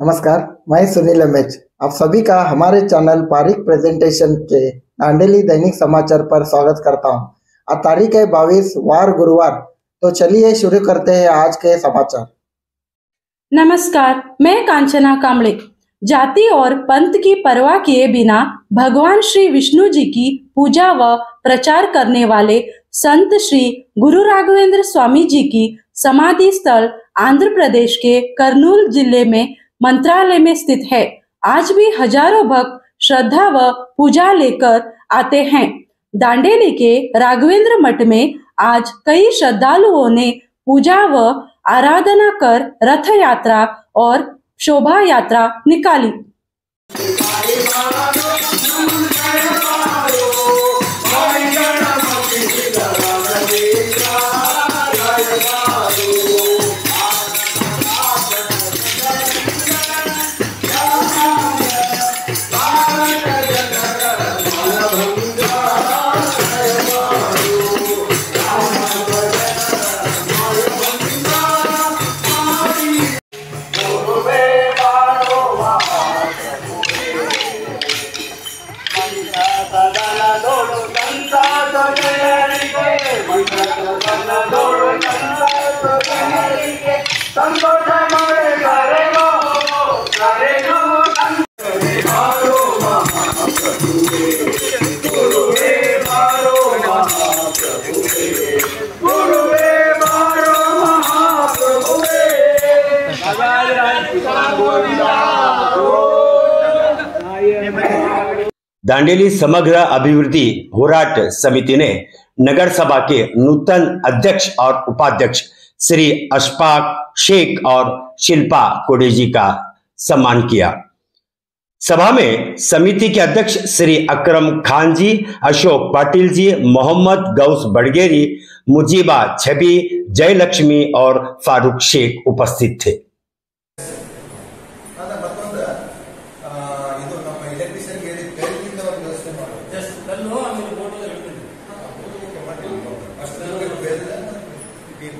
नमस्कार, मैं सुनील एम आप सभी का हमारे चैनल पारिक प्रेजेंटेशन के दांडेली दैनिक समाचार पर स्वागत करता हूँ। आज तारीख है बाईस वार गुरुवार तो चलिए शुरू करते हैं आज के समाचार। नमस्कार, मैं कांचना कामड़े। जाति और पंथ की परवाह किए बिना भगवान श्री विष्णु जी की पूजा व प्रचार करने वाले संत श्री गुरु राघवेंद्र स्वामी जी की समाधि स्थल आंध्र प्रदेश के करनूल ज़िले में मंत्रालय में स्थित है। आज भी हज़ारों भक्त श्रद्धा व पूजा लेकर आते हैं। दांडेली के राघवेंद्र मठ में आज कई श्रद्धालुओं ने पूजा व आराधना कर रथ यात्रा और शोभा यात्रा निकाली। दांडेली समग्र अभिवृद्धि होराट समिति ने नगर सभा के नूतन अध्यक्ष और उपाध्यक्ष श्री अशफाक शेख और शिल्पा कोडेजी का सम्मान किया सभा में समिति के अध्यक्ष श्री अकरम खान जी अशोक पाटिल जी मोहम्मद गौस बड़गेरी मुजीबा छबी जयलक्ष्मी और फारूक शेख उपस्थित थे ಅದ ಮತ್ತೊಂದು ಆ, ಇದು ನಮ್ಮ ಎಲೆಕ್ಟ್ರಿಷಿಯನ್ ಈ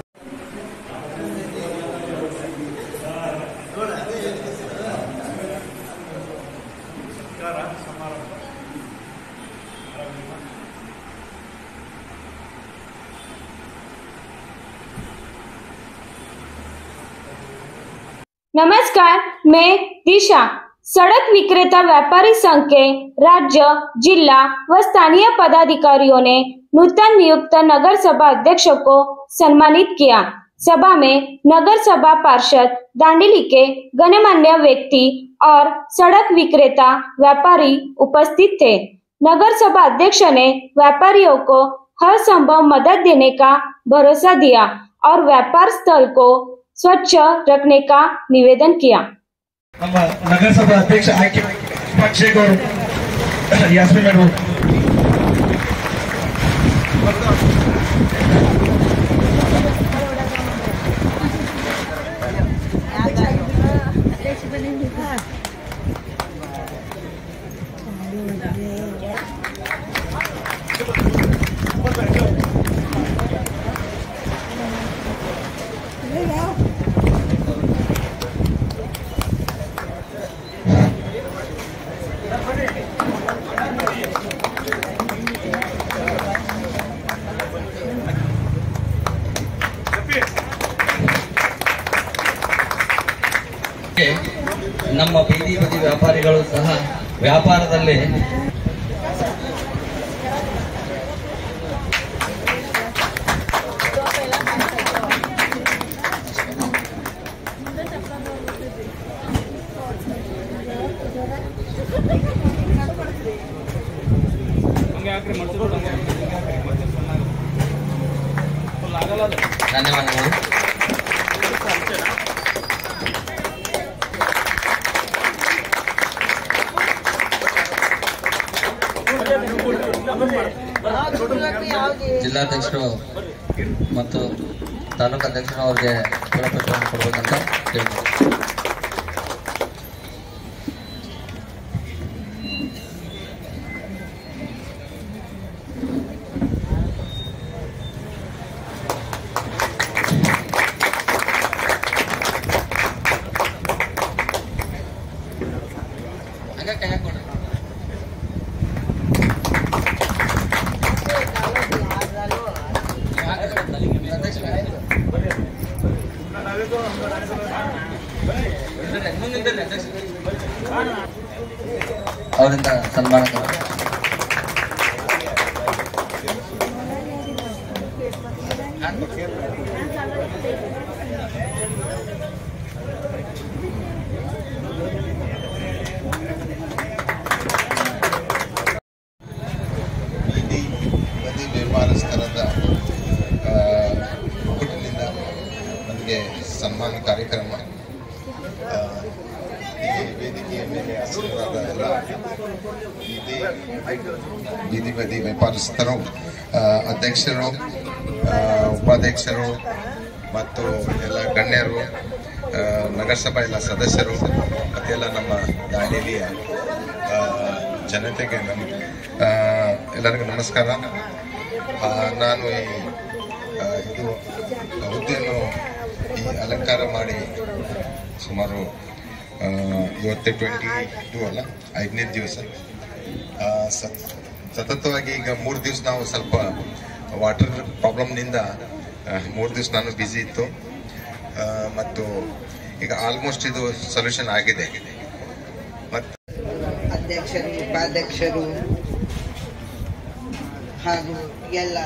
नमस्कार, मैं दिशा. सड़क विक्रेता व्यापारी संघ के राज्य जिला व स्थानीय पदाधिकारियों ने नूतन नियुक्त नगर सभा अध्यक्ष को सम्मानित किया. सभा में नगर सभा पार्षद दांडेली के गणमान्य व्यक्ति और सड़क विक्रेता व्यापारी उपस्थित थे. नगर सभा अध्यक्ष ने व्यापारियों को हर संभव मदद देने का भरोसा दिया और व्यापार स्थल को स्वच्छ रखने का निवेदन किया। नगर सभा अध्यक्ष यास्मीन ಸಹ ವ್ಯಾಪಾರದಲ್ಲಿ ಜಿಲ್ಲಾಧ್ಯಕ್ಷರು ಮತ್ತು ತಾಲೂಕು ಅಧ್ಯಕ್ಷರು ಅವ್ರಿಗೆ ಕೊಡಬೇಕಂತ ಕೇಳ್ತೀನಿ ಅವರಿಂದ ಸನ್ಮಾನ ಬದಿ ವ್ಯಾಪಾರಸ್ಥರು ಅಧ್ಯಕ್ಷರು ಉಪಾಧ್ಯಕ್ಷರು ಮತ್ತು ಎಲ್ಲ ಗಣ್ಯರು ನಗರಸಭಾ ಎಲ್ಲ ಸದಸ್ಯರು, ಮತ್ತೆಲ್ಲ ನಮ್ಮ ದಾಂಡೇಲಿಯ ಜನತೆಗೆ ನಮ್ಮ ಎಲ್ಲರಿಗೂ ನಮಸ್ಕಾರ. ನಾನು ಈ ಇದು, ಹುದ್ದೆಯನ್ನು ಈ ಅಲಂಕಾರ ಮಾಡಿ ಸುಮಾರು ಇವತ್ತೇ ಟ್ವೆಂಟಿ ಟೂ ಅಲ್ಲ, ಐದನೇ ದಿವಸ ಸತ್- ಸತತವಾಗಿ ಈಗ ಮೂರು ದಿವಸ ನಾವು ಸ್ವಲ್ಪ ವಾಟರ್ ಪ್ರಾಬ್ಲಮ್ನಿಂದ ಮೂರು ದಿವಸ ನಾನು ಬ್ಯುಸಿ ಇತ್ತು. ಮತ್ತು ಈಗ ಆಲ್ಮೋಸ್ಟ್ ಇದು ಸೊಲ್ಯೂಷನ್ ಆಗಿದೆ. ಮತ್ತು ಅಧ್ಯಕ್ಷರು, ಉಪಾಧ್ಯಕ್ಷರು, ಹಾಗೂ ಎಲ್ಲ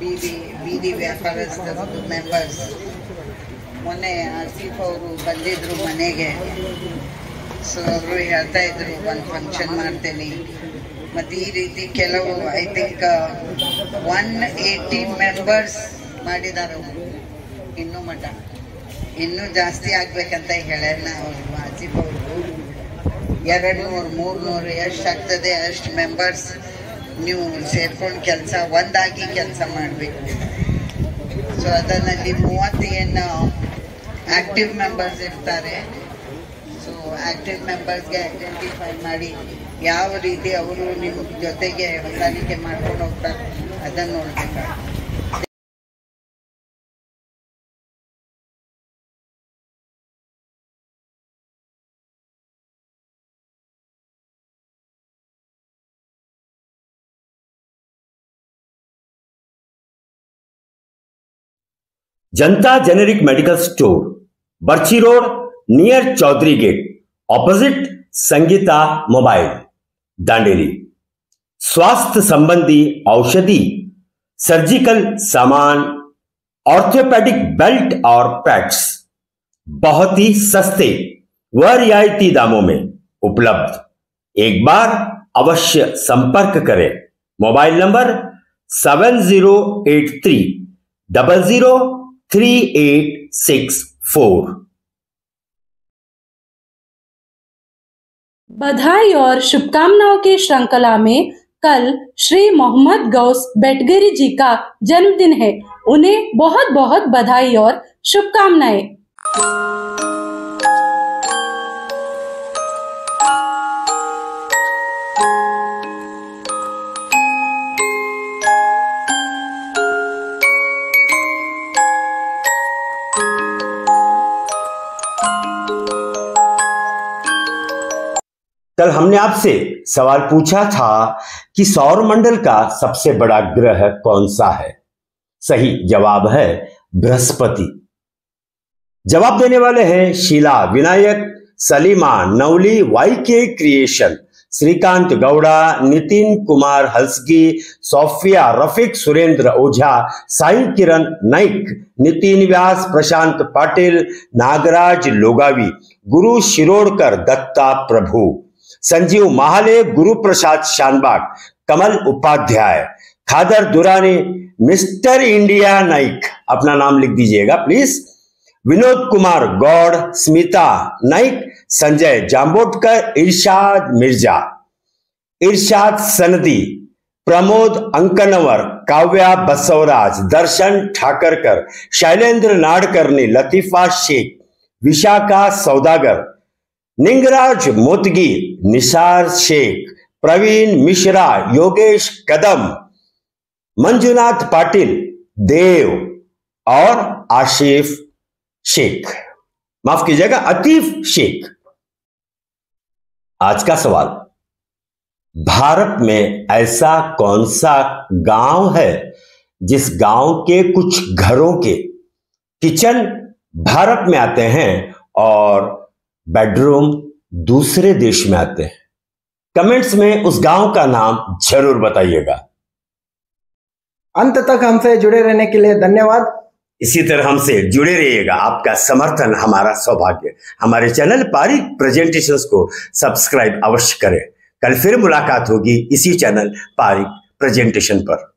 ಬೀದಿ ಬೀದಿ ವ್ಯಾಪಾರಸ್ಥರು ಮೆಂಬರ್ಸ್ ಮೊನ್ನೆ ಆಸೀಫ್ ಅವರು ಬಂದಿದ್ರು ಮನೆಗೆ. ಸೊ ಅವರು ಹೇಳ್ತಾ ಇದ್ರು, ಒಂದು ಫಂಕ್ಷನ್ ಮಾಡ್ತೇನೆ. ಮತ್ತು ಈ ರೀತಿ ಕೆಲವು I think one eighty members ಮಾಡಿದ್ದಾರೆ ಇನ್ನೂ ಮಠ. ಇನ್ನೂ ಜಾಸ್ತಿ ಆಗ್ಬೇಕಂತ ಹೇಳ್ಯಾರ ಅವರು ಆಸಿಫ್ ಅವರು. ಎರಡು ನೂರು ಮೂರು ನೂರು ಎಷ್ಟು ಆಗ್ತದೆ, ಅಷ್ಟು ಮೆಂಬರ್ಸ್ ನೀವು ಸೇರ್ಕೊಂಡು ಕೆಲಸ, ಒಂದಾಗಿ ಕೆಲಸ ಮಾಡಬೇಕು. ಸೊ ಅದರಲ್ಲಿ ಮೂವತ್ತು ಏನು ಆಕ್ಟಿವ್ ಮೆಂಬರ್ಸ್ ಇರ್ತಾರೆ. ಆಕ್ಟಿವ್ ಮೆಂಬರ್ಸ್ಗೆ ಐಡೆಂಟಿಫೈ ಮಾಡಿ ಯಾವ ರೀತಿ ಅವರು ನಿಮ್ಮ ಜೊತೆಗೆ ಹೊಂದಾಣಿಕೆ ಮಾಡ್ಕೊಂಡು ಹೋಗ್ತಾರೆ ಅದನ್ನು ನೋಡ್ಬೇಕಾಗ್ತದೆ Janta generic medical store Barchi road near Chaudhary gate opposite Sangeeta mobile Dandeli स्वास्थ्य संबंधी औषधि सर्जिकल सामान ऑर्थोपेडिक बेल्ट और पैड्स बहुत ही सस्ते व रियायती दामों में उपलब्ध एक बार अवश्य संपर्क करें mobile number seven zero eight three double zero three eight six four बधाई और शुभकामनाओं की श्रृंखला में कल श्री मोहम्मद गौस बेटगरी जी का जन्मदिन है। उन्हें बहुत बहुत बधाई और शुभकामनाएँ। कल हमने आपसे सवाल पूछा था कि सौर मंडल का सबसे बड़ा ग्रह कौन सा है? सही जवाब है बृहस्पति। जवाब देने वाले हैं Sheela Vinayak, Salima Navali Y K creation Shrikant Gowda, Nitin Kumar Halsagi, Sophia Rafiq, Surendra Ojha, Sai Kiran Naik, Nitin Vyas, Prashant Patil, Nagaraj Logavi, Guru Shirodkar Datta Prabhu. Sanjeev Mahale Guru Prasad Shanbhag, Kamal Upadhyay, Khadar Durrani, mister India Naik, अपना नाम लिख दीजिएगा please Vinod Kumar Gaur, Smita Naik, Sanjay Jambotkar Irshad Mirza, Irshad Sanadi, Pramod अंकनवर, Kavya Basavaraj, Darshan ठाकरकर, Shailendra Nadkarni, लतीफा Sheikh, Vishakha Saudagar Ningraj Motegi Nisar Sheikh Praveen Mishra Yogesh कदम मंजुनाथ पाटिल देव और आशिफ शेख माफ़ कीजिएगा, अतीफ शेख आज का सवाल, भारत में ऐसा कौन सा गाँव है जिस गाँव के कुछ घरों के किचन भारत में आते हैं और बेडरूम दूसरे देश में आते हैं। कमेंट्स में उस गाँव का नाम ज़रूर बताइएगा। अंत तक हमसे जुड़े रहने के लिए धन्यवाद। इसी तरह हमसे जुड़े रहिएगा। आपका समर्थन हमारा सौभाग्य। हमारे चैनल पारिक प्रेजेंटेशंस को सब्सक्राइब अवश्य करें। कल फिर मुलाकात होगी इसी चैनल पारिक प्रेजेंटेशन पर।